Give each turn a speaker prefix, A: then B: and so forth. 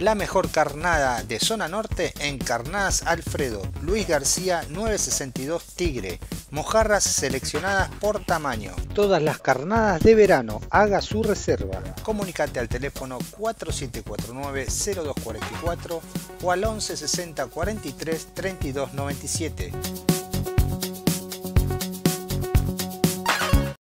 A: La mejor carnada de zona norte en Carnadas Alfredo, Luis García 962 Tigre, mojarras seleccionadas por tamaño. Todas las carnadas de verano, haga su reserva. Comunicate al teléfono 4749-0244 o al 1160 43 32 97.